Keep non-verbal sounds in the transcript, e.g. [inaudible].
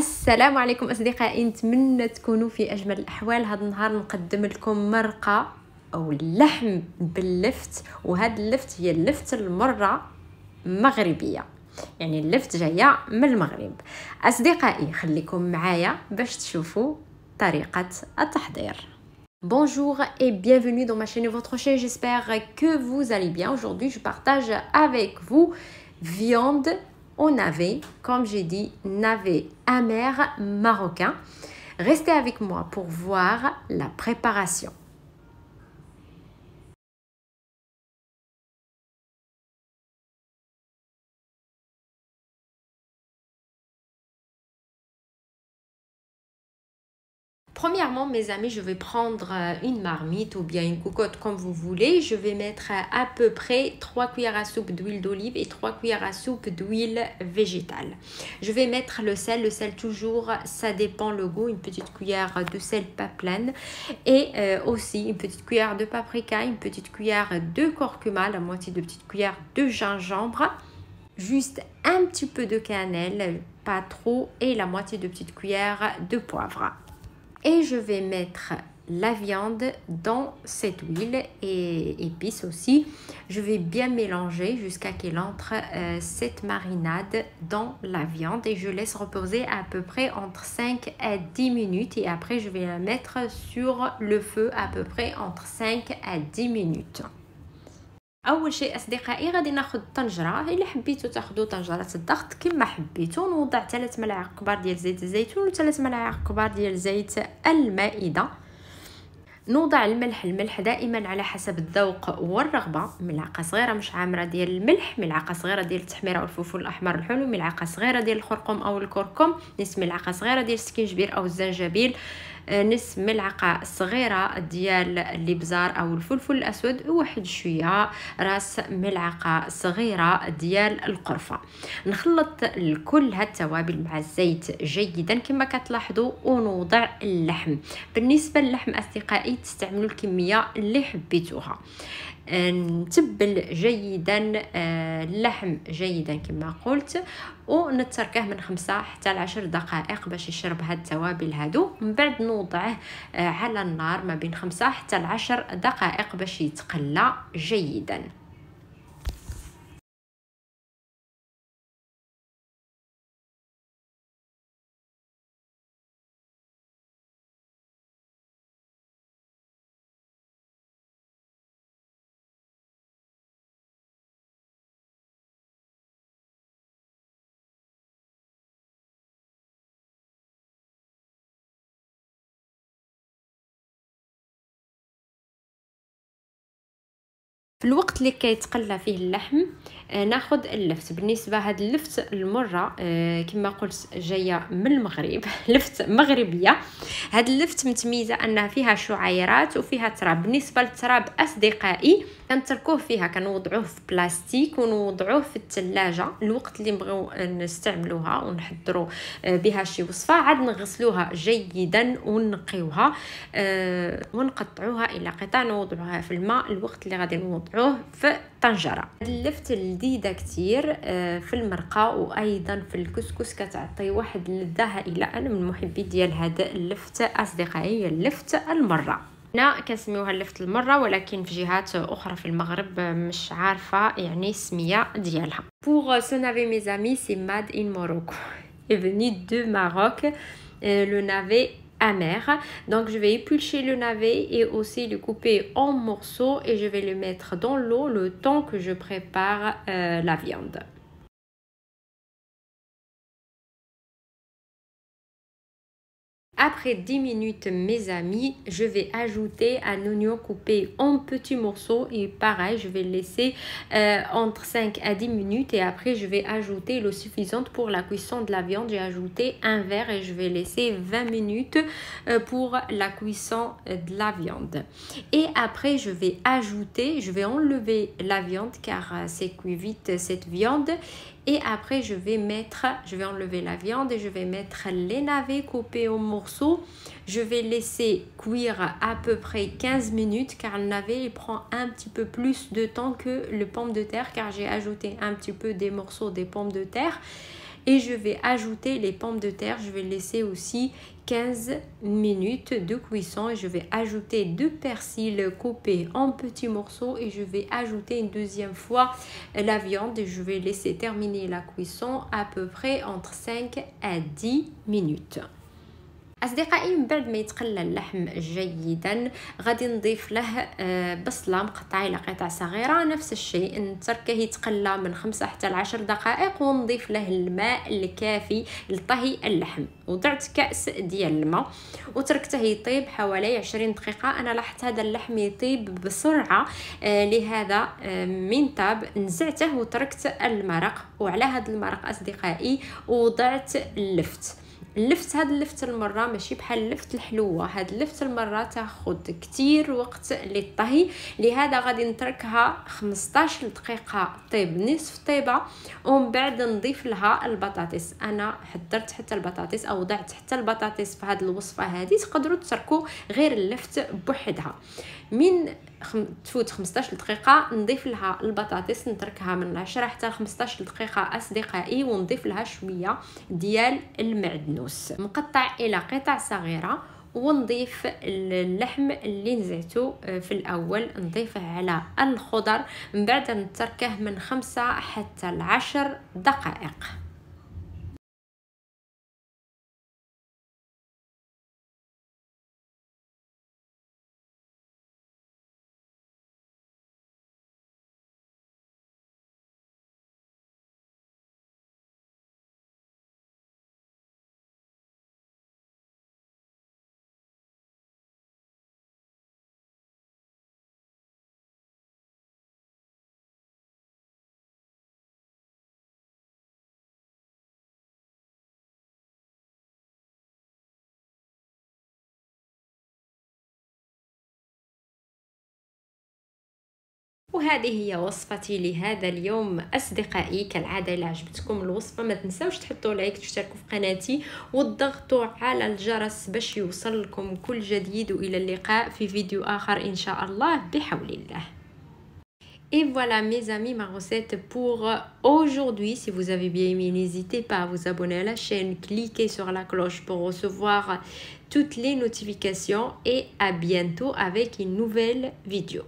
السلام عليكم أصدقائي نتمنى تكونوا في أجمل الأحوال هذا النهار نقدم لكم مرقة أو اللحم باللفت وهذا اللفت هي اللفت المرة مغربية يعني اللفت جاية من المغرب أصدقائي خليكم معايا باش تشوفوا طريقة التحضير Bonjour et bienvenue dans ma chaîne votre chaîne. J'espère que vous allez bien. Aujourd'hui, je partage avec vous viande au navet, comme j'ai dit, navet amer marocain. Restez avec moi pour voir la préparation. Premièrement, mes amis, je vais prendre euh, une marmite ou bien une cocotte comme vous voulez. Je vais mettre à peu près 3 cuillères à soupe d'huile d'olive et 3 cuillères à soupe d'huile végétale. Je vais mettre le sel. Le sel toujours, ça dépend le goût. Une petite cuillère de sel pas pleine. Et euh, aussi une petite cuillère de paprika, une petite cuillère de curcuma, la moitié de petite cuillère de gingembre. Juste un petit peu de cannelle, pas trop, et la moitié de petite cuillère de poivre et je vais mettre la viande dans cette huile et épices aussi. Je vais bien mélanger jusqu'à qu'elle entre euh, cette marinade dans la viande et je laisse reposer à peu près entre 5 à 10 minutes et après je vais la mettre sur le feu à peu près entre 5 à 10 minutes. أول شيء أصدقائي غادي ناخذ طنجرة. إلا حبيتو تاخذوا طنجرة الضغط كما حبيتو نوضع 3 ملاعق كبار ديال زيت الزيتون و 3 ملاعق كبار ديال زيت المائدة. نوضع الملح الملح دائما على حسب الذوق والرغبة. ملعقة صغيرة مش عامرة ديال الملح ملعقة صغيرة ديال التحميرة والفلفل الأحمر الحلو ملعقة صغيرة ديال الخرقوم أو الكركم نصف ملعقة صغيرة ديال السكينجبير أو الزنجبيل. نصف ملعقة صغيرة ديال الإبزار أو الفلفل الأسود وواحد شوية راس ملعقة صغيرة ديال القرفة. نخلط الكل هاد التوابل مع الزيت جيدا كما كتلاحظوا ونوضع اللحم. بالنسبة للحم أصدقائي تستعملوا الكمية اللي حبيتوها. نتبل جيدا آه، اللحم جيدا كما قلت ونتركه من خمسة حتى لعشر دقائق باش يشرب هاد التوابل هادو. من بعد نوضعه آه، على النار ما بين خمسة حتى لعشر دقائق باش يتقلى جيدا. في الوقت اللي كيتقلى فيه اللحم آه، ناخذ اللفت. بالنسبة هاد اللفت المرة آه، كما قلت جاية من المغرب [laughs] لفت مغربية. هاد اللفت متميزة أنها فيها شعيرات وفيها تراب. بالنسبة للتراب أصدقائي كنتركوه فيها كنوضعوه في بلاستيك ونوضعوه في الثلاجه الوقت اللي نبغيو نستعملوها ونحضروا آه، بها شي وصفة عاد نغسلوها جيدا ونقيوها ونقطعوها إلى قطع نوضعوها في الماء. الوقت اللي غادي نوضعوه في الطنجره اللفت لذيذه كتير آه، في المرقة وأيضا في الكسكس كتعطي واحد اللذه هائله أنا من محبي ديال هذا اللفت أصدقائي اللفت المرة. هنا كنسميوها اللفت المرة ولكن في جهات أخرى في المغرب مش عارفة يعني السمية ديالها. Pour se navet mes amis c'est made in Morocco. [laughs] Est venu de Maroc. Euh, le navet amer. Donc je vais éplucher le navet et aussi le couper en morceaux et je vais le mettre dans l'eau le temps que je prépare euh, la viande. Après 10 minutes, mes amis, je vais ajouter un oignon coupé en petits morceaux et pareil, je vais laisser euh, entre 5 à 10 minutes et après je vais ajouter l'eau suffisante pour la cuisson de la viande. J'ai ajouté un verre et je vais laisser 20 minutes euh, pour la cuisson de la viande. Et après, je vais ajouter, je vais enlever la viande car euh, c'est cuit vite cette viande et après, je vais mettre, je vais enlever la viande et je vais mettre les navets coupés en morceaux. Je vais laisser cuire à peu près 15 minutes car le navet prend un petit peu plus de temps que le pomme de terre car j'ai ajouté un petit peu des morceaux des pommes de terre et je vais ajouter les pommes de terre. Je vais laisser aussi 15 minutes de cuisson. Et je vais ajouter deux persils coupés en petits morceaux. Et je vais ajouter une deuxième fois la viande. Et je vais laisser terminer la cuisson à peu près entre 5 à 10 minutes أصدقائي من بعد ما يتقلى اللحم جيدا غادي نضيف له آه، بصلة مقطعة إلى قطع صغيرة نفس الشيء نتركه يتقلى من خمسة حتى لعشر دقائق ونضيف له الماء الكافي لطهي اللحم. وضعت كأس ديال الماء وتركته يطيب حوالي عشرين دقيقة. أنا لاحظت هذا اللحم يطيب بسرعة آه، لهذا آه، من طاب نزعته وتركت المرق. وعلى هذا المرق أصدقائي وضعت اللفت. اللفت هاد اللفت المرة ماشي بحال اللفت الحلوة هاد اللفت المرة تاخذ كتير وقت للطهي لهذا غادي نتركها 15 دقيقة طيب نصف طيبة ومن بعد نضيف لها البطاطس. أنا حضرت حتى البطاطس أو وضعت حتى البطاطس في هذه الوصفة هذه تقدروا تتركوا غير اللفت بوحدها. من خم... تفوت 15 دقيقة نضيف لها البطاطس نتركها من 10 حتى 15 دقيقة أصدقائي ونضيف لها شوية ديال المعدنوس. مقطع إلى قطع صغيرة ونضيف اللحم اللي نزعته آه، في الأول. نضيفه على الخضر من بعد نتركه من خمسة حتى العشر دقائق. وهذه هي وصفتي لهذا اليوم اصدقائي كالعاده الا عجبتكم الوصفه ما تنساوش تحطوا لايك تشتركوا في قناتي وتضغطوا على الجرس باش يوصل لكم كل جديد والى اللقاء في فيديو اخر ان شاء الله بحول الله Et voilà mes amis ma recette pour aujourd'hui. Si vous avez bien aimé, n'hésitez pas à vous abonner à la chaîne, cliquez sur la cloche pour recevoir toutes les notifications et à bientôt avec une nouvelle vidéo.